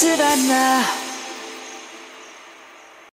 Savannah.